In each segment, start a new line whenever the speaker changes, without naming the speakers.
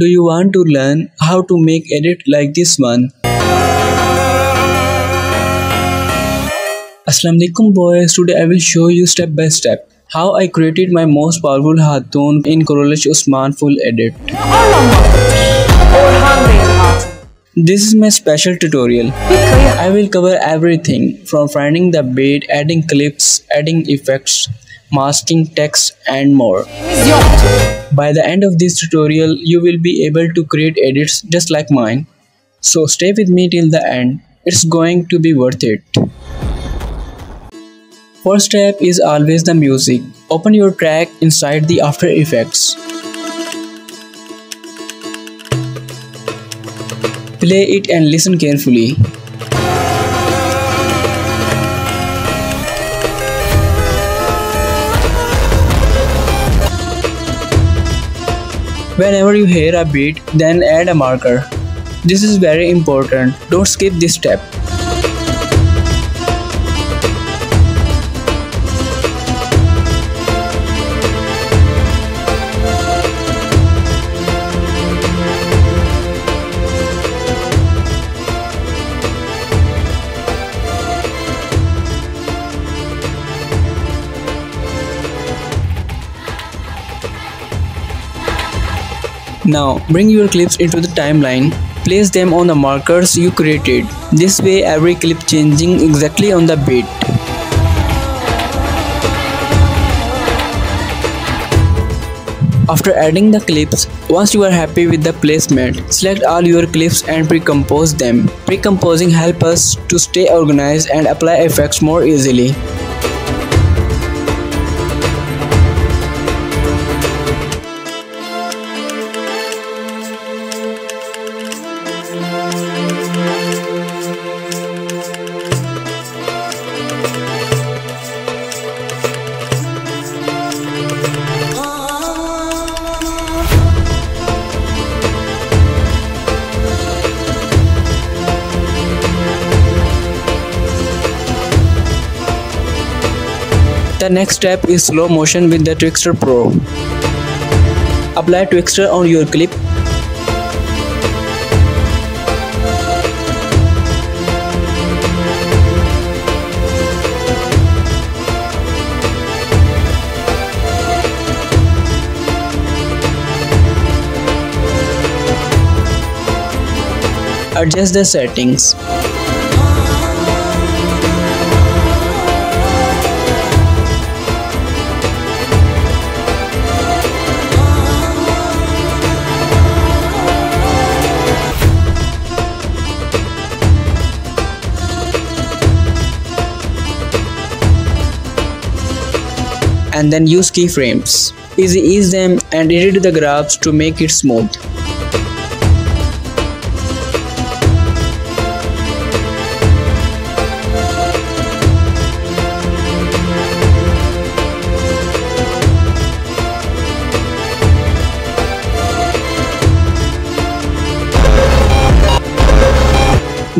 Do you want to learn how to make edit like this one? Assalamualaikum boys, today I will show you step by step how I created my most powerful Hatun in Kurulus Osman full edit. This is my special tutorial. I will cover everything from finding the beat, adding clips, adding effects, masking text and more. By the end of this tutorial, you will be able to create edits just like mine. So stay with me till the end, it's going to be worth it. First step is always the music. Open your track inside the After Effects. Play it and listen carefully. Whenever you hear a beat, then add a marker. This is very important, don't skip this step. Now bring your clips into the timeline. Place them on the markers you created. This way every clip changing exactly on the beat. After adding the clips, once you are happy with the placement, select all your clips and pre-compose them. Pre-composing helps us to stay organized and apply effects more easily. Next step is slow motion with the Twixtor Pro. Apply Twixtor on your clip. Adjust the settings. And then use keyframes. Easy ease them and edit the graphs to make it smooth.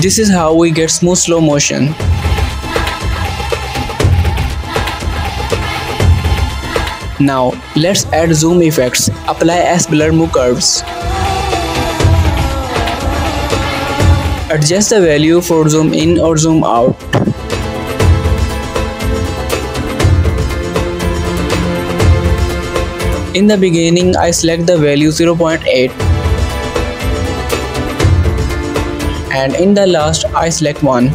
This is how we get smooth slow motion. Now let's add zoom effects. Apply S_BlurMoCurves. Adjust the value for zoom in or zoom out. In the beginning, I select the value 0.8 and in the last I select 1.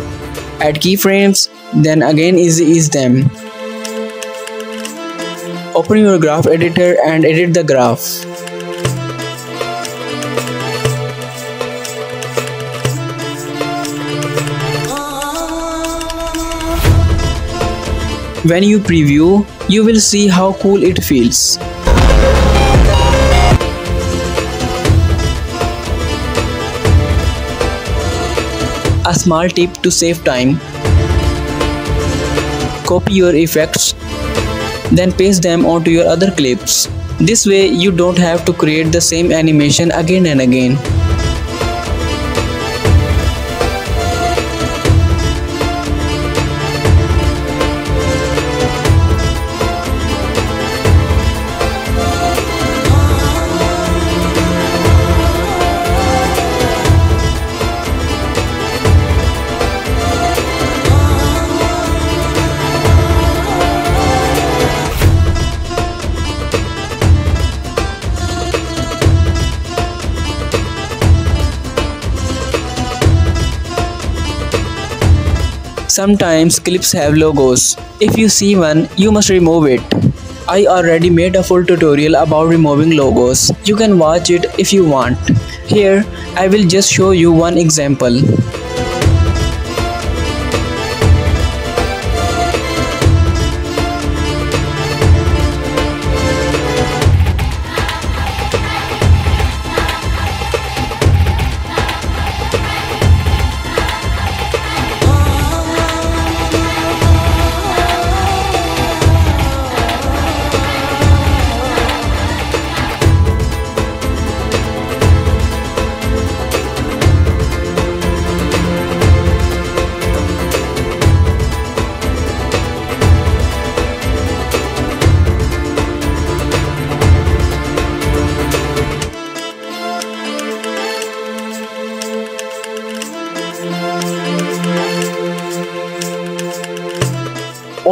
Add keyframes, then again ease them. Open your graph editor and edit the graph. When you preview, you will see how cool it feels. A small tip to save time. Copy your effects then paste them onto your other clips. This way you don't have to create the same animation again and again. Sometimes clips have logos. If you see one, you must remove it. I already made a full tutorial about removing logos. You can watch it if you want. Here, I will just show you one example.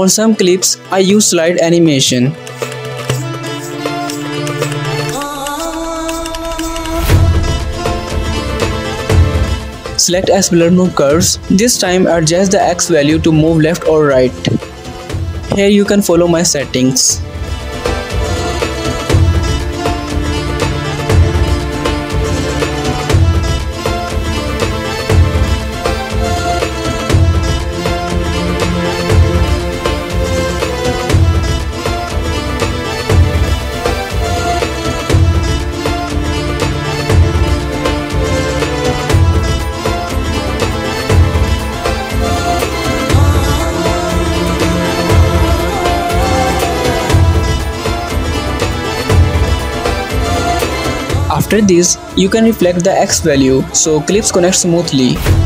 On some clips, I use slide animation. Select S_BlurMoCurves. This time adjust the X value to move left or right. Here you can follow my settings. After this, you can reflect the X value so clips connect smoothly.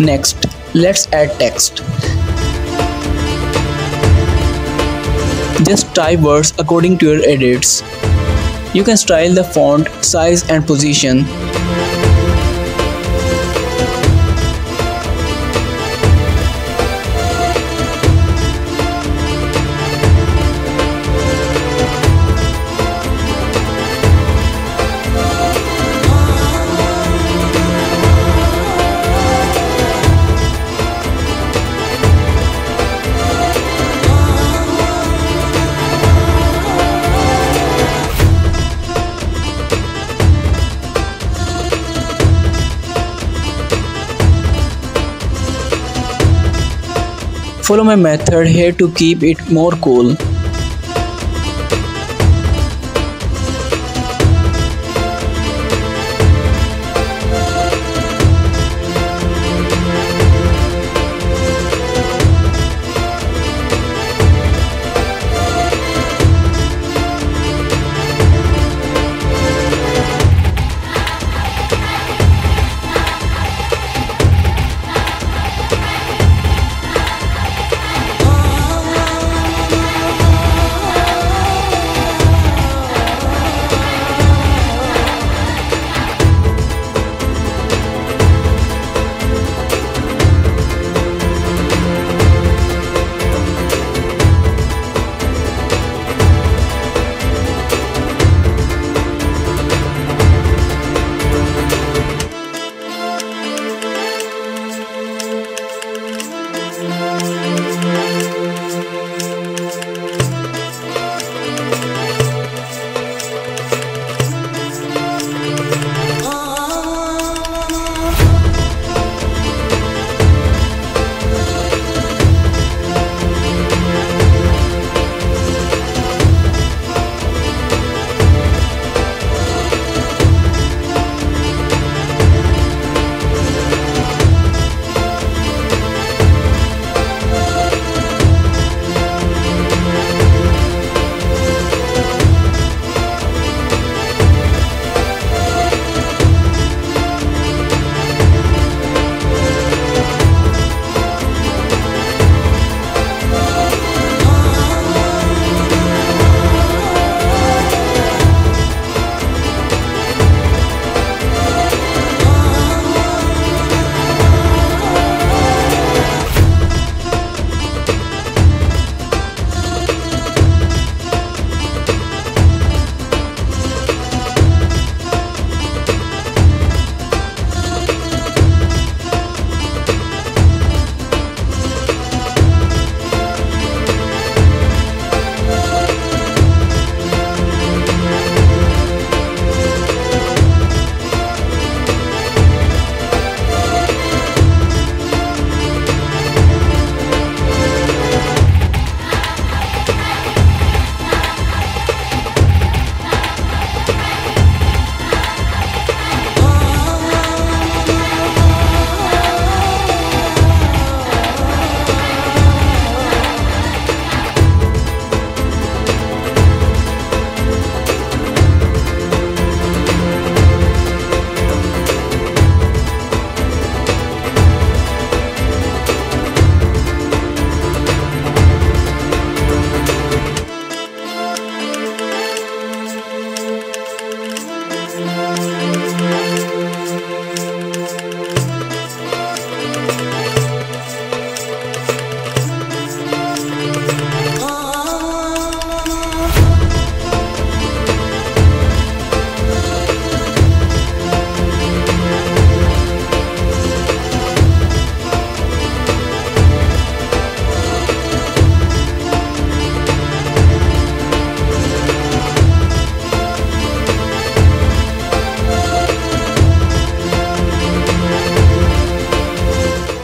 Next, let's add text. Just type words according to your edits. You can style the font, size and position. Follow my method here to keep it more cool.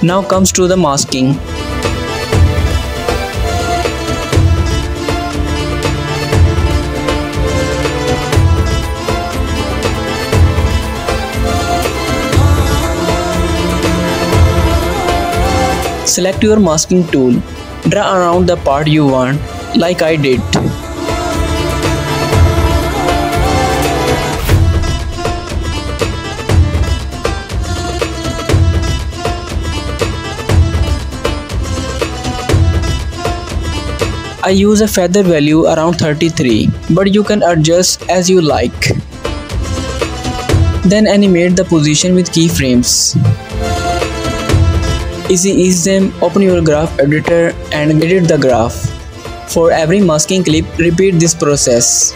Now comes to the masking. Select your masking tool. Draw around the part you want, like I did. I use a feather value around 33, but you can adjust as you like. Then animate the position with keyframes. Easy ease them, open your graph editor and edit the graph. For every masking clip, repeat this process.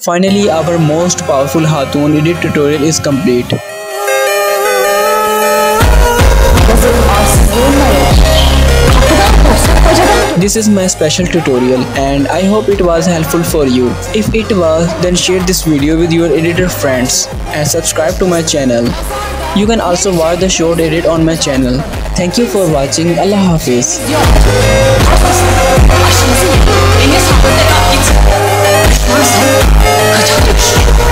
Finally, our most powerful Hatun edit tutorial is complete. This is my special tutorial and I hope it was helpful for you. If it was then share this video with your editor friends and subscribe to my channel. You can also watch the short edit on my channel. Thank you for watching. Allah Hafiz. Aşkınızı